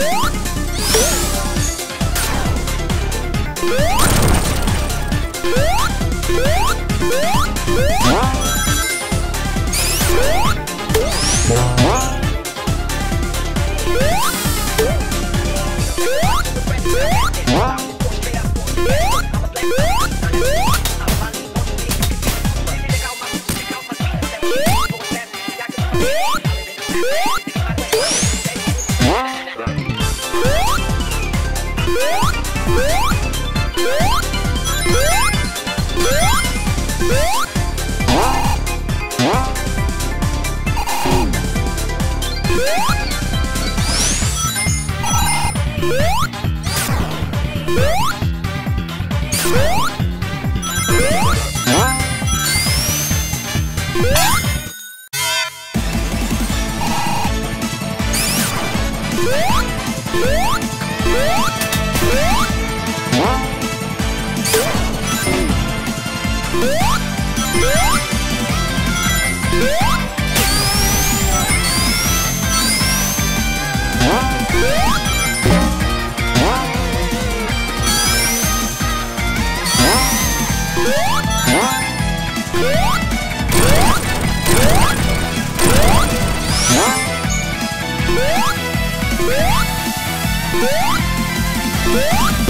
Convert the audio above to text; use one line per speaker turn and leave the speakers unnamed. Woo! Woo! Woo!